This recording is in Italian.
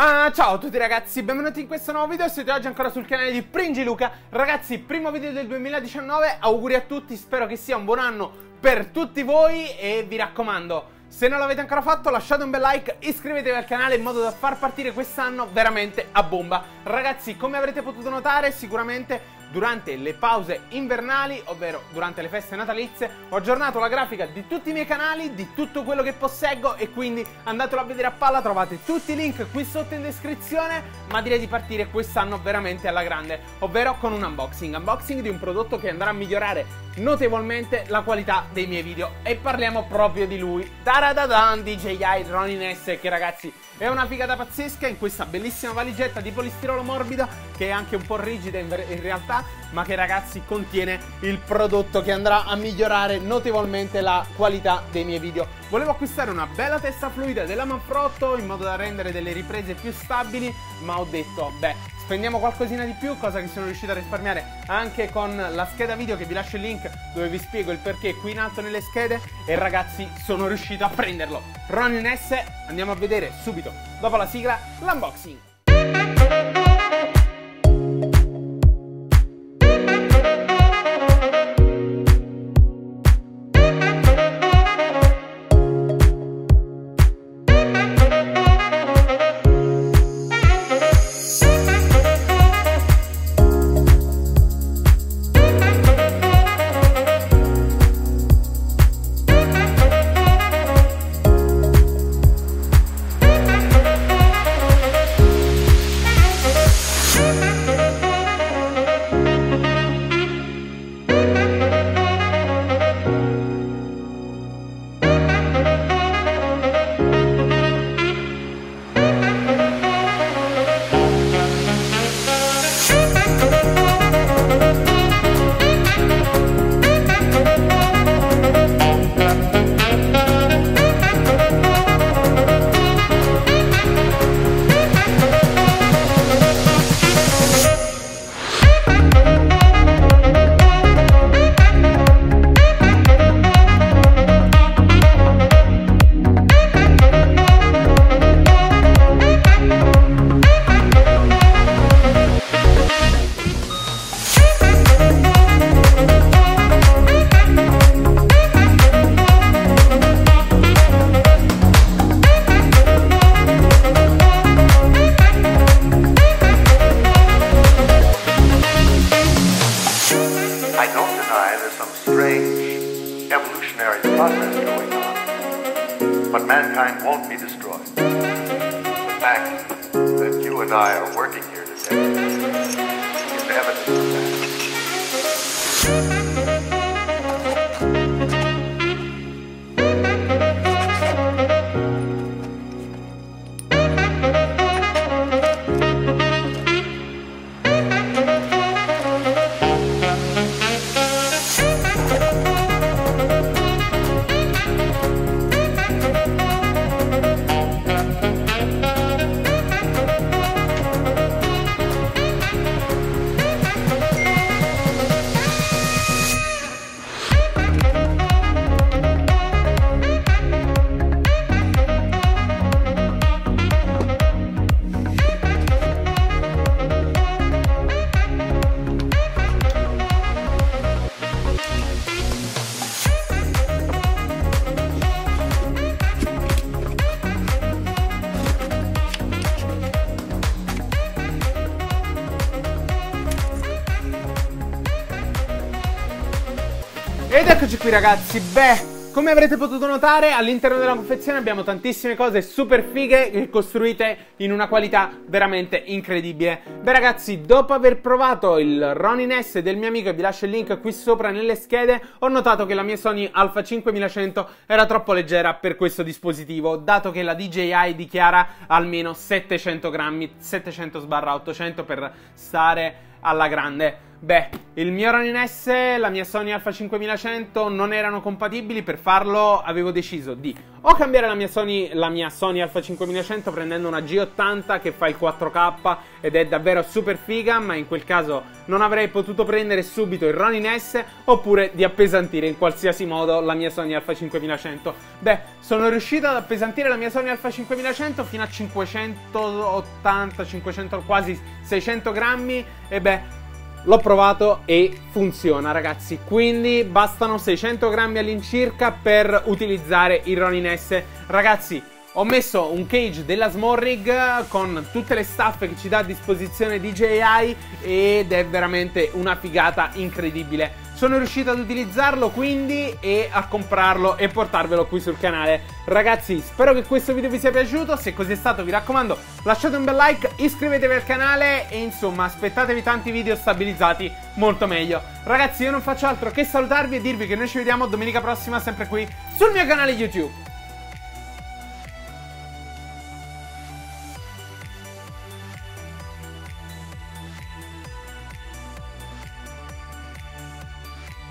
Ah, ciao a tutti ragazzi, benvenuti in questo nuovo video, siete oggi ancora sul canale di Pringi Luca. Ragazzi, primo video del 2019, auguri a tutti, spero che sia un buon anno per tutti voi. E vi raccomando, se non l'avete ancora fatto lasciate un bel like, iscrivetevi al canale in modo da far partire quest'anno veramente a bomba. Ragazzi, come avrete potuto notare, sicuramente durante le pause invernali, ovvero durante le feste natalizie, ho aggiornato la grafica di tutti i miei canali, di tutto quello che posseggo e quindi andatelo a vedere a palla, trovate tutti i link qui sotto in descrizione, ma direi di partire quest'anno veramente alla grande, ovvero con un unboxing, unboxing di un prodotto che andrà a migliorare notevolmente la qualità dei miei video e parliamo proprio di lui, Taradadan DJI Ronin S che ragazzi è una figata pazzesca in questa bellissima valigetta di polistirolo morbido che è anche un po' rigida in, in realtà, ma che ragazzi contiene il prodotto che andrà a migliorare notevolmente la qualità dei miei video. Volevo acquistare una bella testa fluida della Manfrotto in modo da rendere delle riprese più stabili, ma ho detto, beh, spendiamo qualcosina di più, cosa che sono riuscito a risparmiare anche con la scheda video che vi lascio il link dove vi spiego il perché qui in alto nelle schede e ragazzi sono riuscito a prenderlo. Ronin S, andiamo a vedere subito, dopo la sigla, l'unboxing. But mankind won't be destroyed. The fact that you and I are working here today is evidence Ed eccoci qui ragazzi, beh, come avrete potuto notare all'interno della confezione abbiamo tantissime cose super fighe costruite in una qualità veramente incredibile. Beh ragazzi, dopo aver provato il Ronin S del mio amico, e vi lascio il link qui sopra nelle schede, ho notato che la mia Sony Alpha 5100 era troppo leggera per questo dispositivo, dato che la DJI dichiara almeno 700 grammi, 700 800 per stare alla grande. Beh, il mio Ronin S e la mia Sony Alpha 5100 non erano compatibili, per farlo avevo deciso di o cambiare la mia Sony, la mia Sony Alpha 5100 prendendo una G80 che fa il 4K ed è davvero super figa, ma in quel caso non avrei potuto prendere subito il Ronin S oppure di appesantire in qualsiasi modo la mia Sony Alpha 5100. Beh, sono riuscito ad appesantire la mia Sony Alpha 5100 fino a 580, 500, quasi 600 grammi e beh, L'ho provato e funziona ragazzi, quindi bastano 600 grammi all'incirca per utilizzare il Ronin S. Ragazzi, ho messo un cage della Smorrig con tutte le staff che ci dà a disposizione DJI ed è veramente una figata incredibile. Sono riuscito ad utilizzarlo quindi e a comprarlo e portarvelo qui sul canale. Ragazzi, spero che questo video vi sia piaciuto, se così è stato vi raccomando lasciate un bel like, iscrivetevi al canale e insomma aspettatevi tanti video stabilizzati molto meglio. Ragazzi, io non faccio altro che salutarvi e dirvi che noi ci vediamo domenica prossima sempre qui sul mio canale YouTube.